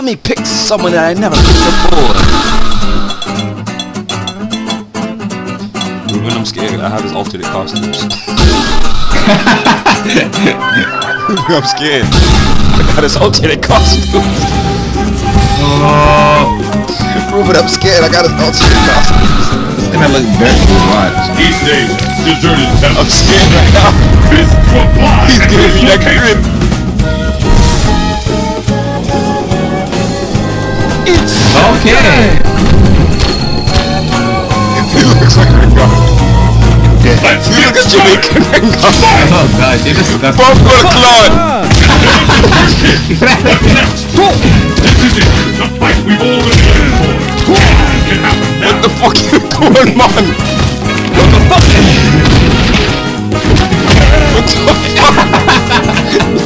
Let me pick someone that I never picked before. Ruben, I'm scared. I have his alternate costumes. I'm scared. I got his alternate costumes. Oh, Ruben, I'm scared. I got his alternate costumes. it's gonna look best to watch. East Asia, deserted I'm scared right now. Fist to apply. He's giving me that grip. Okay. He looks like Ringo. Let's He looks started. Jamaican Ringo. Oh god, you're disgusting. Both got a clone. This is. The fight we've all been waiting for. It can happen now. What the fuck you doing, man? What the fuck? What the fuck?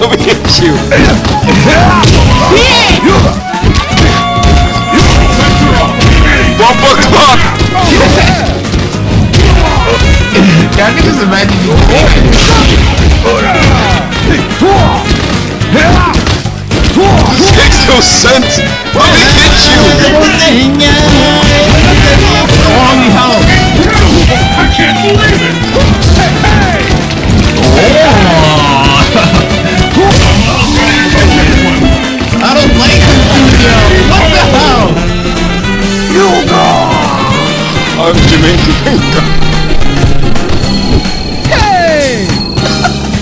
Let me hit you. Bumper Makes no sense. Let me hit you. only help. I can't believe it. I don't like this studio. What the hell? You go! I'm Jamaican Ringo.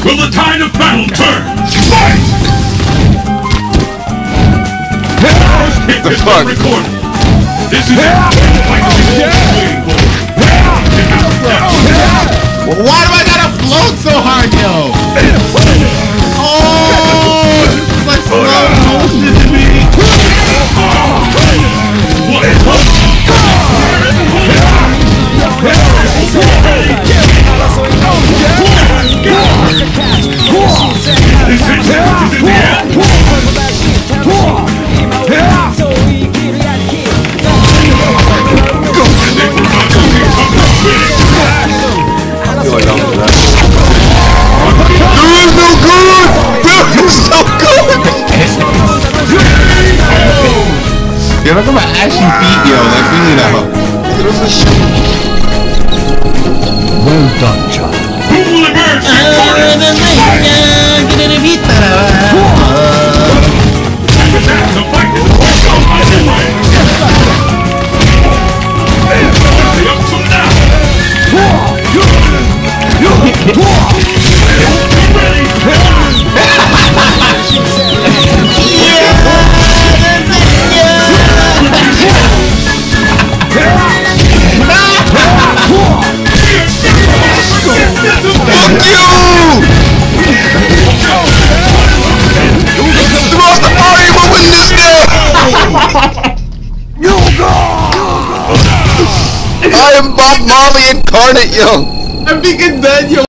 Will the tide of battle turn? The fuck? This is it. The fight we've all been waiting for. It can happen now. Why do I gotta float so hard, yo? Oh, like slow motion ashy feet, yo. Like, really now. It was a shit. Who will emerge I am Bob Marley incarnate, yo! I'm freaking done, yo.